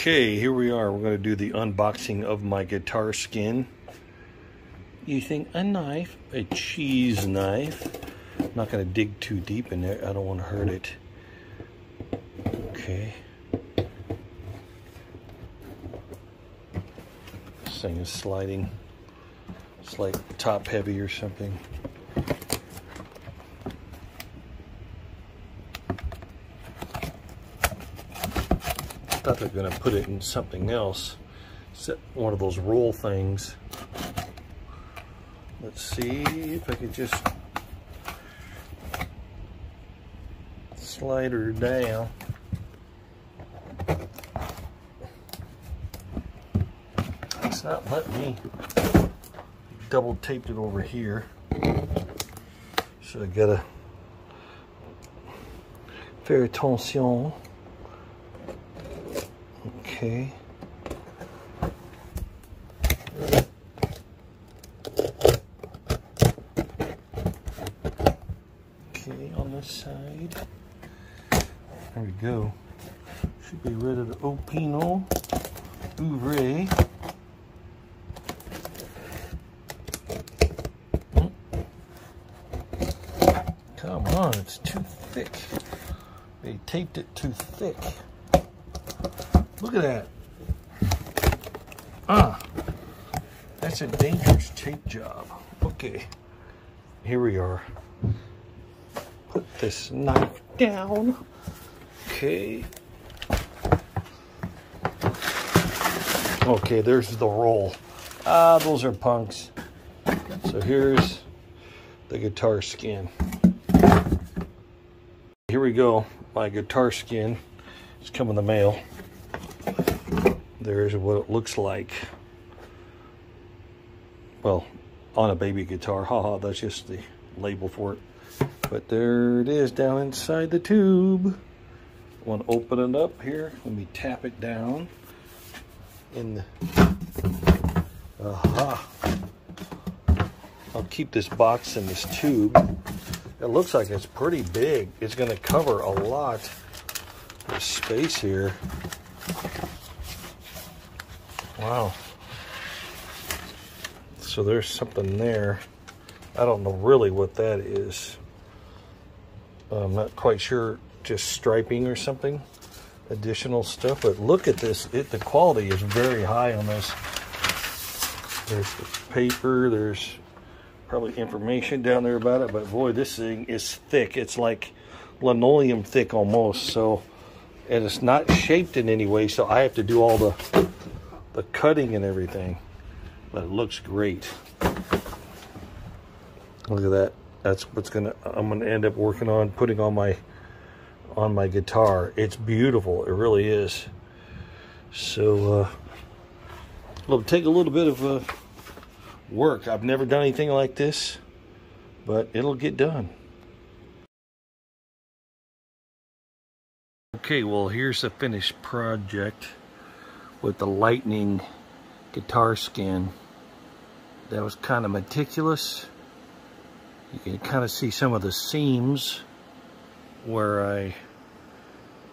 Okay, here we are. We're going to do the unboxing of my guitar skin. Using a knife, a cheese knife. I'm not going to dig too deep in there. I don't want to hurt it. Okay. This thing is sliding. It's like top heavy or something. Thought they're going to put it in something else. Set One of those roll things. Let's see if I could just slide her down. It's not letting me. Double taped it over here. So I gotta faire attention. Okay. Okay, on this side. There we go. Should be rid of the Opino Ouvre. Come on, it's too thick. They taped it too thick. Look at that. Ah, that's a dangerous tape job. Okay, here we are. Put this knife down. Okay. Okay, there's the roll. Ah, those are punks. So here's the guitar skin. Here we go. My guitar skin. It's come in the mail there's what it looks like. Well, on a baby guitar. Haha, that's just the label for it. But there it is down inside the tube. I want to open it up here. Let me tap it down in the... Aha. I'll keep this box in this tube. It looks like it's pretty big. It's going to cover a lot of space here. Wow. So there's something there. I don't know really what that is. I'm not quite sure. Just striping or something. Additional stuff. But look at this. It, the quality is very high on this. There's the paper. There's probably information down there about it. But boy, this thing is thick. It's like linoleum thick almost. So, and it's not shaped in any way. So I have to do all the the cutting and everything. But it looks great. Look at that. That's what's gonna I'm gonna end up working on putting on my on my guitar. It's beautiful. It really is. So uh it'll take a little bit of uh, work. I've never done anything like this, but it'll get done. Okay, well here's the finished project with the lightning guitar skin. That was kind of meticulous. You can kind of see some of the seams where I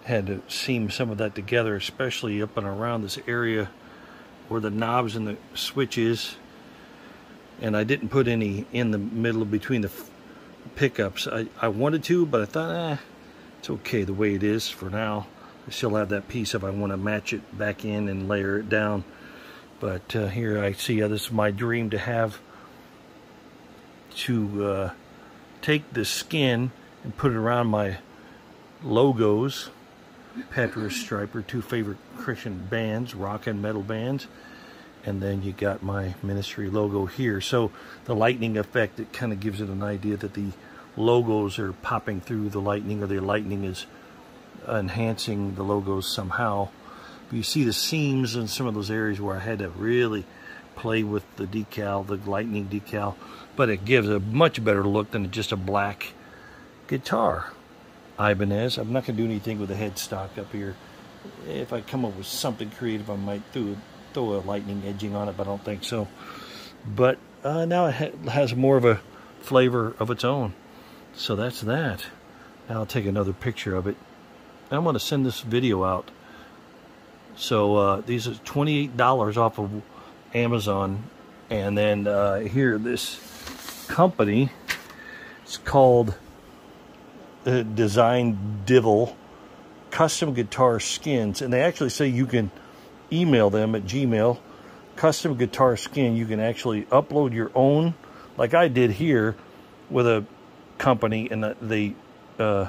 had to seam some of that together especially up and around this area where the knobs and the switches. And I didn't put any in the middle between the pickups. I, I wanted to but I thought eh, it's okay the way it is for now I still have that piece if I want to match it back in and layer it down. But uh, here I see uh, this is my dream to have to uh, take the skin and put it around my logos. Petra Stryper, two favorite Christian bands, rock and metal bands. And then you got my ministry logo here. So the lightning effect, it kind of gives it an idea that the logos are popping through the lightning or the lightning is enhancing the logos somehow. But you see the seams in some of those areas where I had to really play with the decal, the lightning decal, but it gives a much better look than just a black guitar. Ibanez, I'm not going to do anything with the headstock up here. If I come up with something creative, I might throw, throw a lightning edging on it, but I don't think so. But uh, now it ha has more of a flavor of its own. So that's that. Now I'll take another picture of it. I'm going to send this video out So uh, these are $28 off of Amazon. And then uh, here, this company, it's called uh, Design Devil Custom Guitar Skins. And they actually say you can email them at Gmail. Custom Guitar Skin, you can actually upload your own, like I did here with a company, and they uh,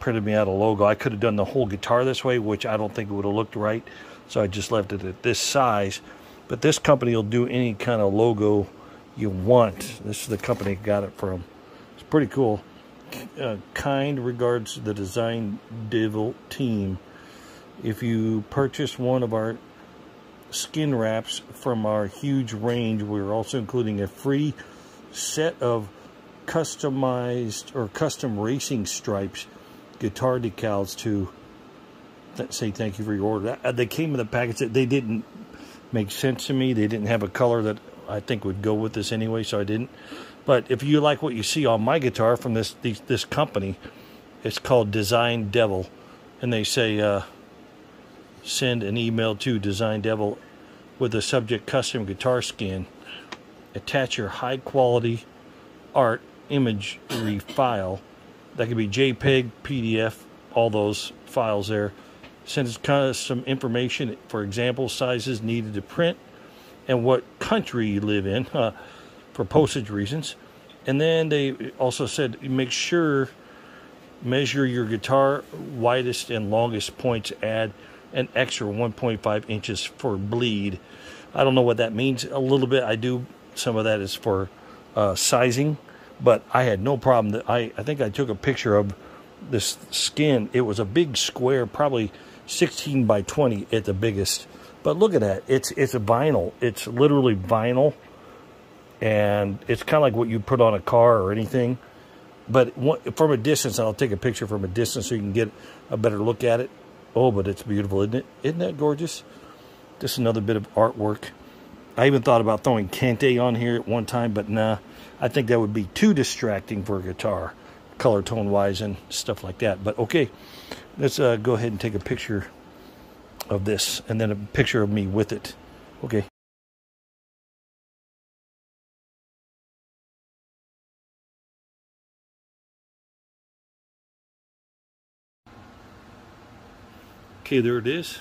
printed me out a logo. I could have done the whole guitar this way, which I don't think would have looked right. So I just left it at this size. But this company will do any kind of logo you want. This is the company I got it from. It's pretty cool. Uh, kind regards the Design Devil team. If you purchase one of our skin wraps from our huge range, we're also including a free set of customized or custom racing stripes guitar decals to th say thank you for your order. Uh, they came in the package that they didn't make sense to me. They didn't have a color that I think would go with this anyway, so I didn't. But if you like what you see on my guitar from this these, this company, it's called Design Devil, and they say uh, send an email to Design Devil with the subject custom guitar skin. Attach your high quality art imagery file. That could be JPEG, PDF, all those files there. Send us kind of some information, for example, sizes needed to print and what country you live in uh, for postage reasons. And then they also said make sure measure your guitar widest and longest points. Add an extra 1.5 inches for bleed. I don't know what that means. A little bit. I do. Some of that is for uh, sizing but I had no problem. That I, I think I took a picture of this skin. It was a big square, probably 16 by 20 at the biggest. But look at that. It's it's a vinyl. It's literally vinyl. And it's kind of like what you put on a car or anything. But from a distance, I'll take a picture from a distance so you can get a better look at it. Oh, but it's beautiful, isn't it? Isn't that gorgeous? Just another bit of artwork. I even thought about throwing Kente on here at one time, but nah, I think that would be too distracting for a guitar, color tone wise and stuff like that. But okay, let's uh, go ahead and take a picture of this and then a picture of me with it. Okay. Okay, there it is.